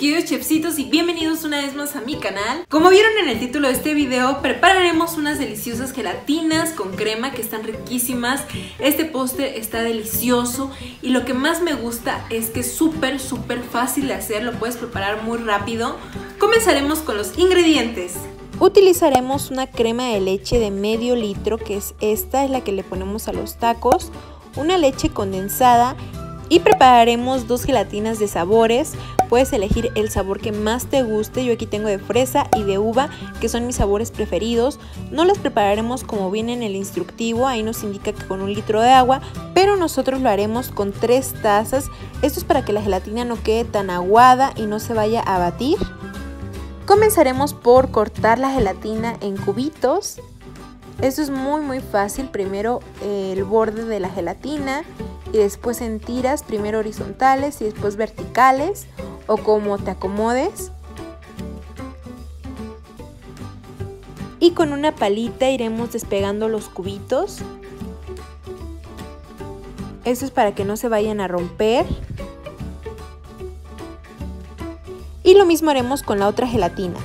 queridos chefcitos y bienvenidos una vez más a mi canal. Como vieron en el título de este video, prepararemos unas deliciosas gelatinas con crema que están riquísimas. Este postre está delicioso y lo que más me gusta es que es súper súper fácil de hacer, lo puedes preparar muy rápido. Comenzaremos con los ingredientes. Utilizaremos una crema de leche de medio litro, que es esta, es la que le ponemos a los tacos, una leche condensada y prepararemos dos gelatinas de sabores. Puedes elegir el sabor que más te guste. Yo aquí tengo de fresa y de uva, que son mis sabores preferidos. No las prepararemos como viene en el instructivo, ahí nos indica que con un litro de agua, pero nosotros lo haremos con tres tazas. Esto es para que la gelatina no quede tan aguada y no se vaya a batir. Comenzaremos por cortar la gelatina en cubitos. Esto es muy muy fácil. Primero el borde de la gelatina y después en tiras, primero horizontales y después verticales o como te acomodes. Y con una palita iremos despegando los cubitos. Esto es para que no se vayan a romper. Y lo mismo haremos con la otra gelatina.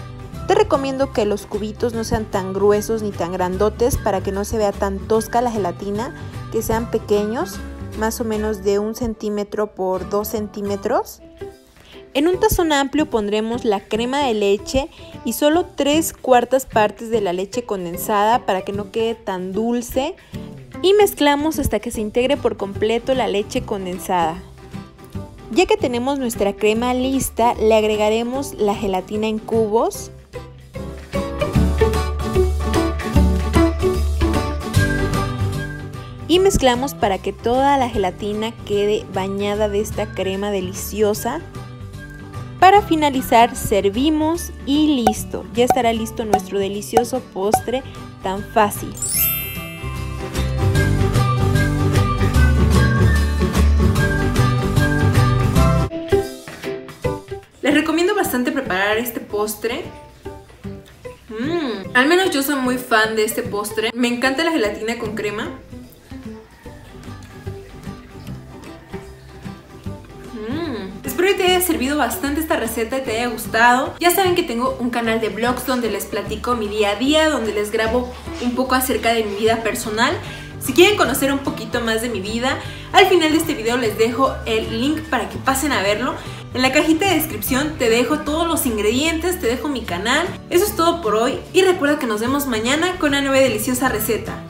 Te recomiendo que los cubitos no sean tan gruesos ni tan grandotes para que no se vea tan tosca la gelatina, que sean pequeños más o menos de un centímetro por dos centímetros. En un tazón amplio pondremos la crema de leche y solo tres cuartas partes de la leche condensada para que no quede tan dulce y mezclamos hasta que se integre por completo la leche condensada. Ya que tenemos nuestra crema lista, le agregaremos la gelatina en cubos y mezclamos para que toda la gelatina quede bañada de esta crema deliciosa. Para finalizar servimos y listo, ya estará listo nuestro delicioso postre tan fácil. Les recomiendo bastante preparar este postre. Mm, al menos yo soy muy fan de este postre. Me encanta la gelatina con crema. Espero que te haya servido bastante esta receta y te haya gustado. Ya saben que tengo un canal de vlogs donde les platico mi día a día, donde les grabo un poco acerca de mi vida personal. Si quieren conocer un poquito más de mi vida, al final de este video les dejo el link para que pasen a verlo. En la cajita de descripción te dejo todos los ingredientes, te dejo mi canal. Eso es todo por hoy y recuerda que nos vemos mañana con una nueva deliciosa receta.